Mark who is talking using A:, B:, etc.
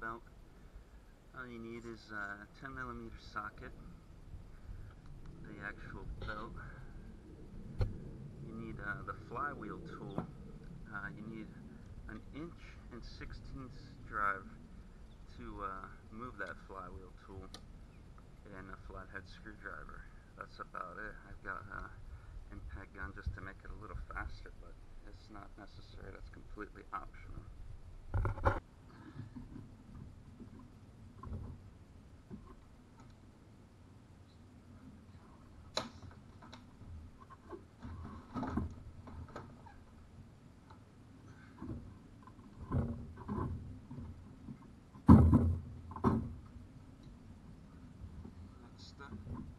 A: belt. All you need is a 10 millimeter socket, the actual belt. You need uh, the flywheel tool. Uh, you need an inch and 16th drive to uh, move that flywheel tool and a flathead screwdriver. That's about it. I've got an impact gun just to make it a little faster, but it's not necessary. That's completely optional. gusta.